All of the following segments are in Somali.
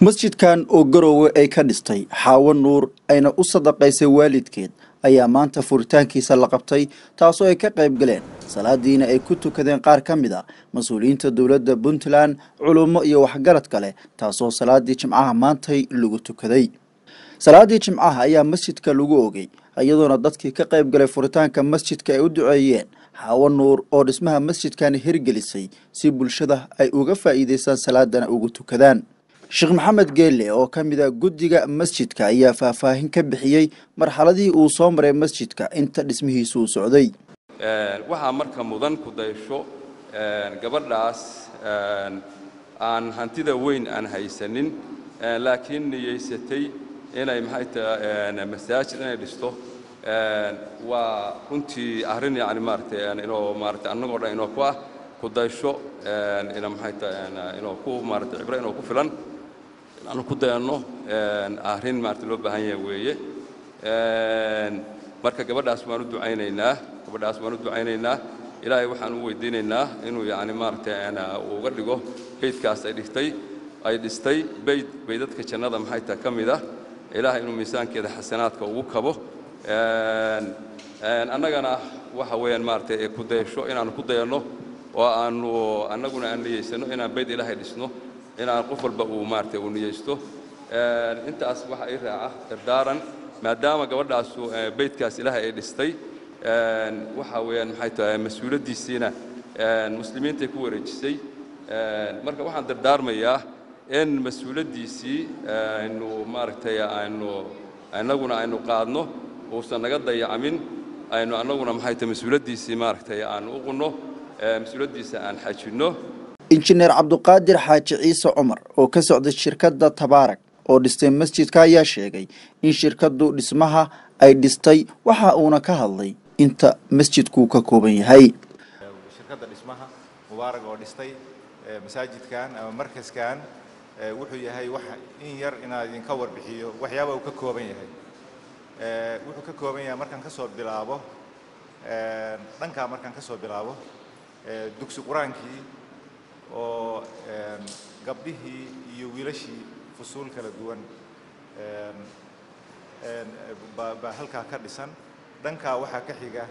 masjidkan oo garowe ay ka dhistay xaawo nuur ayna u sadaqaysay waalidkeed ayaa maanta furitaankiisa la qabtay taasoo ay ka qayb galeen. Salaadiina ay ku tukadeen qaar ka mid a mas'uuliyiinta dowladda puntland culummo iyo waxgarad kale taasoo salaadii jimcaha maantay lagu tukaday. Salaadii jimcaha ayaa masjidka lagu ogey iyadoona dadkii ka qayb galay furitaanka masjidka ay u duceeyeen. Xaawo nuur oo dhismaha masjidkani hirgelisay si bulshada ay uga faa'iidaystaan salaadana ugu tukadaan sheekh maxamed geelle oo ka mid a guddiga masjidka ayaa faahfaahin ka bixiyey marxaladihii uu soo maray masjidka. Inta dhismihiisu uu socday. Waxaa marka mudan ku daysho gabadhaas aan hantida weyn aan haysanin laakiin niyeysatay inay maxay tahay masaajid inay dhisto. Waa runtii arrin yani maaratay inoo maaratay annagoo dhan inoo ku ah ku daysho ina maxay tahay inoo ku maaratay cibro inoo ku filan inaanu ku dayanno arrin maarata loo baahan yahay weeye. Marka gabadhaas waan u ducaynaynaa gabadhaas waan u ducaynaynaa ilaahay waxaan u weydiinaynaa inuu yani maaragtay uga dhigo beydkaas ay dhigtay ay dhistay beyd beydadka jannada maxay tahay ka mid ah ilaahay inuu miisaankeeda xasanaadka ugu kabo. Annagana waxa weeyaan maaragtay ku dayasho inaanu ku dayanno oo aanu annaguna aan niyeysanno inaan beyd ilaahay dhisno inaan qof walba uu maaragtay uu niyeysto. Intaas waxa ii raaca dardaaran maadaama gabadhaasu beydkaas ilaahay ay dhistay. Waxa weeyaan maxay tahay mas'uuliyaddiisiina muslimiintay ku wareejisay. Marka waxaan dardaarmayaa in mas'uuliyaddiisii aynu maaragtay aynu annaguna aynu qaadno uusan naga dayacamin aynu annaguna maxay tahay mas'uuliyaddiisii maaragtay aanu u qunno mas'uuliyaddiisa aan xajinno injineer cabduqaadir xaaji ciise cumar oo ka socday shirkadda tabaarak oo dhistay masjidka ayaa sheegay in shirkaddu dhismaha ay dhistay. Waxa uuna ka hadlay inta masjidkuu ka kooban yahay. Shirkadda dhismaha mubaarag oo dhistay masaajidkan ama markaskan wuxuu yahay wax in yar inaa idinka warbixiyo waxyaaba uu ka kooban yahay. Wuxuu ka kooban yahay markaan ka soo bilaabo dhankaa markaan ka soo bilaabo dugsi qur'aankii gabdhihii iyo wiilashii fusuul kala duwan baa halkaa ka dhisan dhankaa waxaa ka xiga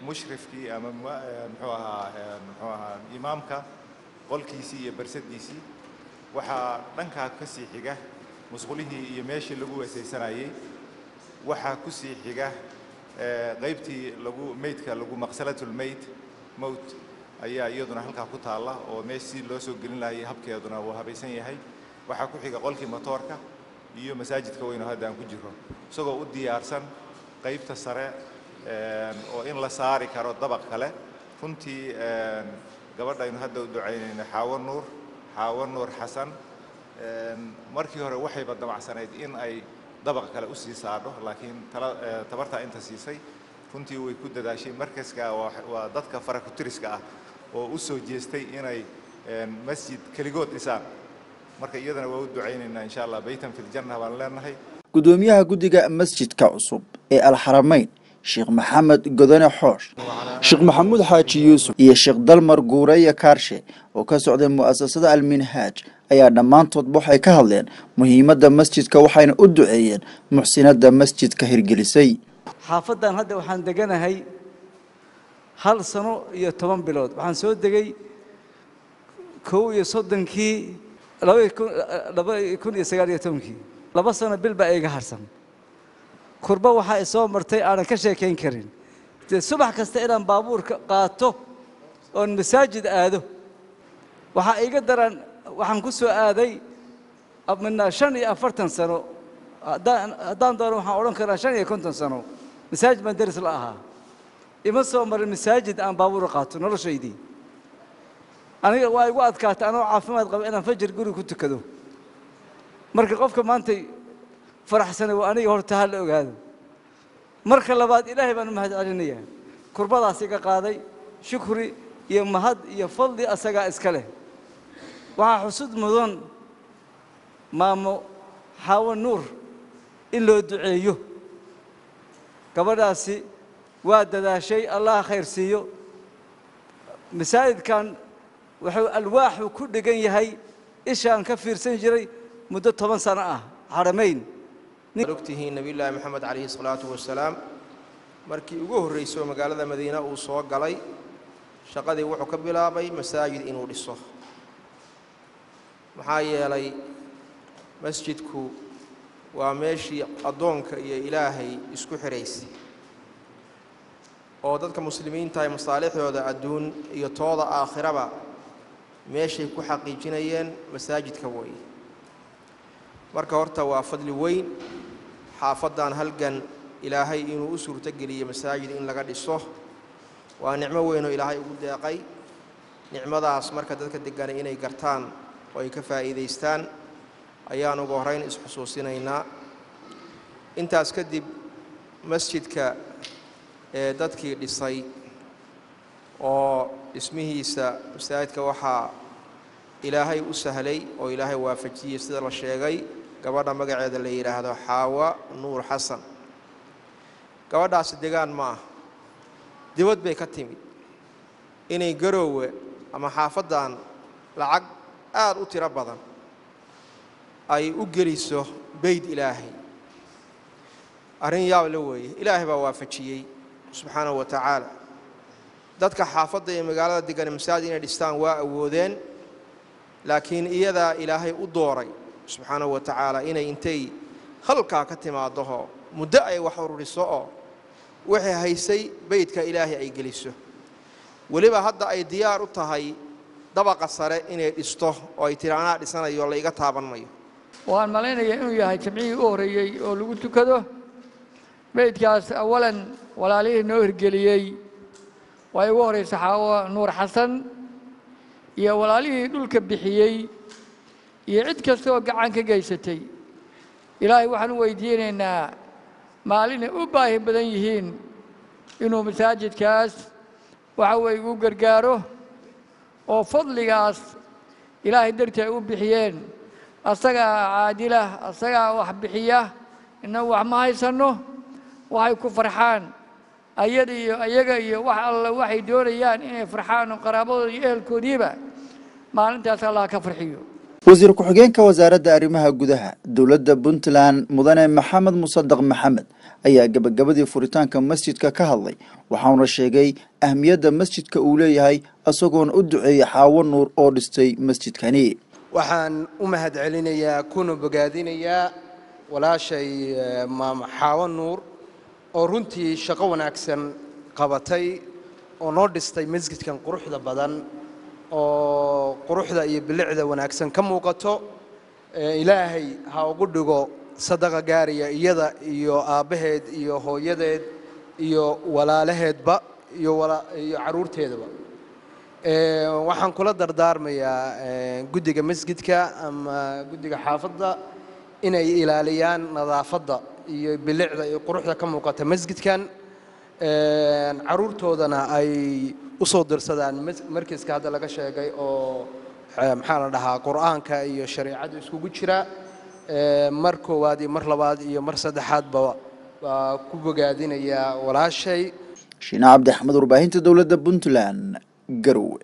mushrifkii ama muxuu ahaa muxuu ahaa imaamka qolkiisii iyo barsadiisii waxaa dhankaa ka sii xiga musqulihii iyo meeshii lagu weesaysanayey waxaa ku sii xiga qaybtii lagu meydka lagu maqsalatulmeyd mowt ayaa iyaduna halkaa ku taalla oo meeshii loo soo gelin lahayay habkeeduna wuu habaysan yahay waxaa ku xiga qolkii motoorka iyo masaajidka weyn oo hadda aan ku jiro isagoo u diyaarsan qaybta sare oo in la saari karo dabaq kale runtii gabadhaynu hadda u ducaynayno xaawo nuur xaawo nuur xasan markii hore waxayba damacsanayd in ay dabaq kale u sii saadho laakiin tabartaa inta siisay runtii way ku dadaashay markaska waa dadka farakutiriska ah oo u soo jeestay inay masjid keligood dhisaan marka iyadana waa u ducaynaynaa insha allah baytan fi ljanna baan leenahay. Gudoomiyaha guddiga masjidka cusub ee alxaramayn sheekh maxamed godane xoosh sheekh maxamuud xaaji yuusuf iyo sheekh dalmar guureya kaarshe oo ka socday mu'asasada alminhaaj ayaa dhammaantoodba waxay ka hadleen muhiimadda masjidka waxayna u duceeyeen muxsinadda masjidka hirgelisay. Xaafaddan hadda waxaan deganahay hal sano iyo toban bilood. Waxaan soo degay kow iyo soddonkii laba kun iyo sagaal iyo tobankii. Laba sano bil baa iga harsan. Kurba waxaa i soo martay aanan ka sheekayn karin. Dee subax kasta inaan baabuurka qaato oon masaajid aado waxaa iga daran waxaan ku soo aaday midnaa shan iyo afartan sano. Haddaan doono waxaan odhan karaa shan iyo konton sano. Masaajid baan deris la ahaa ima soo marin masaajid aan baabuur qaato noloshaydii aniga waa igu adkaatay anoo caafimaad qaba inaan fajir guri ku tukado. Marka qofka maantay faraxsanay waa aniga horta ha la ogaado. Marka labaad ilaahay baan u mahad celinayaa kurbadaas iga qaaday shukri iyo mahad iyo fadli asagaa iska leh. Waxaa xusud mudan maamo xaawo nuur in loo duceeyo. Gabadhaasi waa dadaashay allah khayr siiyo. Masaajidkan wuxuu alwaaxu ku dhegan yahay. Ishaan ka fiirsan jiray muddo toban sano ah. Xaramayn ogtihiin nebiyullaahi moxamed calayhi salaatu wasalaam markii ugu horrayso magaalada madiine uu soo galay shaqadii wuxuu ka bilaabay masaajid inuu dhiso. Maxaa yeelay masjidku waa meeshii addoonka iyo ilaahay isku xidhaysay oo dadka muslimiinta ay masaalixdooda adduun iyo tooda aakhiraba meeshay ku xaqiijinayeen masaajidka weeye marka horta waa fadli weyn xaafaddan halgan ilaahay inuu u suurtogeliyo masaajid in laga dhiso. Waa nicmo weyn oo ilaahay ugu deeqay. Nicmadaas marka dadka deganay inay gartaan oo ay ka faa'iidaystaan ayaan ugu isxusuusinaynaa intaas kadib masjidka ee dadkii dhisay oo dhismihiisa masaajidka waxaa ilaahay u sahlay oo ilaahay waafajiyey sida la sheegay. Gabadha magaceeda la yidhaahdo xaawa nuur xasan. Gabadhaasi degaan ma ah dibad bay ka timid. Inay garoowe ama xaafaddan lacag aada u tiro badan ay u geliso beyd ilaahay. Arrin yaab la weeye. Ilaahay baa waafajiyey subxaanahu wa tacaala dadka xaafadda iyo magaalada degan masaajid inay dhistaan waa awoodeen laakiin iyadaa ilaahay u dooray subxaanahu wa tacaala inay intay halkaa ka timaaddoho muddo ay wax ururiso oo waxay haysay beydka ilaahay ay geliso. Weliba hadda ay diyaar u tahay dabaqa sare inay dhisto oo ay tiri anaa dhisanayo la iga taaban mayo. Waan malaynayaa inuu yahay jamcihii u horreeyey oo lagu tukado beydkaas awalan walaalihii noo hirgeliyey waa igu horraysa xaawo nuur xasan iyo walaalihii dhulka bixiyey iyo cid kasta oo gacan ka geysatay. Ilaahay waxaan u weydiinaynaa maalinay u baahi badan yihiin inuu masaajidkaas waxa weeye ugu gargaaro oo fadligaas ilaahay dartii ay u bixiyeen. Asagaa caadila asagaa wax bixiya innagu wax ma haysanno waxay ku farxaan. Ayada iyo ayaga iyo wax alla waxay doonayaan inay farxaan oo qaraabadooda iyo ehelkoodiiba maalintaas allah ka farxiyo. Wasiir ku-xigeenka wasaaradda arrimaha gudaha dowladda puntland mudane maxamed musadaq maxamed ayaa gebagabadii furitaanka masjidka ka hadlay waxauna sheegay ahmiyadda masjidka uu leeyahay isagoona u duceeyey xaawo nuur oo dhistay masjidkani. Waxaan u mahad celinayaa kuna bogaadinayaa walaashay maama xaawo nuur oo runtii shaqo wanaagsan qabatay oo noo dhistay masjidkan quruxda badan oo quruxda iyo bilicda wanaagsan ka muuqato ilaahay ha ugu dhigo sadaqa gaaraya iyada iyo aabbaheed iyo hooyadeed iyo walaalaheedba iyo iyo carruurteedaba waxaan kula dardaarmayaa guddiga masjidka ama guddiga xaafadda inay ilaaliyaan nadaafadda iyo bilicda iyo quruxda ka muuqata masjidkan carruurtoodana ay u soo dirsadaan markiska hadda laga sheegay oo maxaa la dhahaa qur'aanka iyo shareecadu iskugu jira mar koowaad iyo mar labaad iyo mar saddexaadba waa ku bogaadinayaa walaashay. Shiine cabdi axmed warbaahinta dowladda puntland garowe